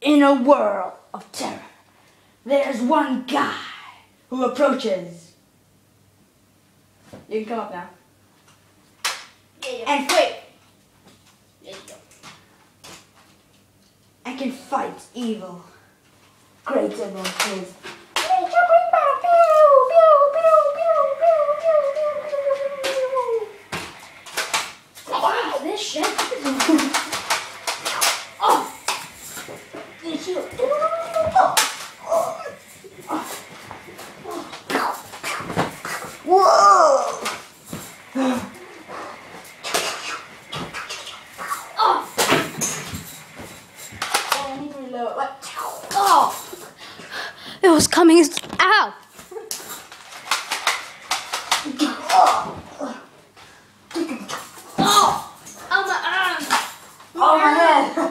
In a world of terror, there's one guy who approaches. You can come up now. And wait, There you go. and can fight evil greater than his. This shit. Oh! Oh. It was coming. Ow. Oh, oh my arm. Oh, my head!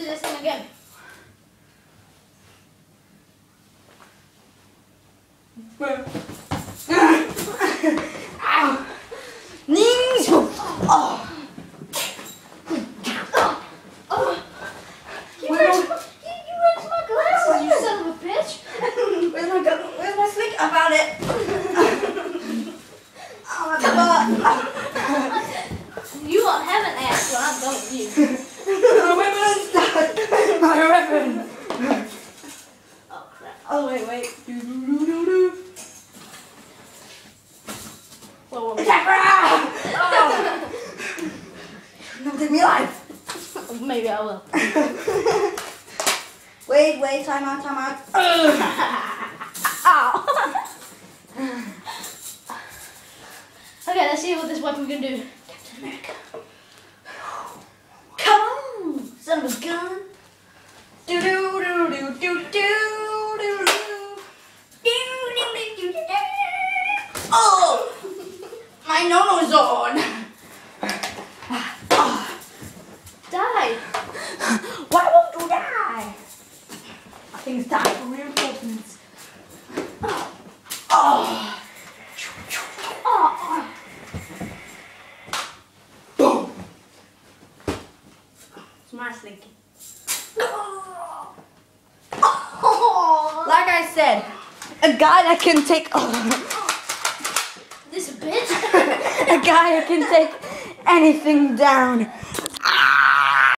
do this thing again. Ow. Knees. Oh. Oh, you Where- wrecked my, you, you wrecked my glasses, you son of a bitch. Where's my gun? Where's my sling? I found it. oh, my butt. You don't have an axe, so I'm done with you. My weapon. Oh crap. Oh wait, wait. Do, do, do, do, do. Whoa, whoa, Attack! Oh. No, take me alive. Maybe I will. Wait, wait, time out, time out. Ow. okay, let's see what this weapon can do. My no-no's on. Oh, Die. why won't you die? I think it's time for reinforcements. Oh. Oh. Boom. It's my slinky. oh. Like I said, a guy that can take. A guy who can take anything down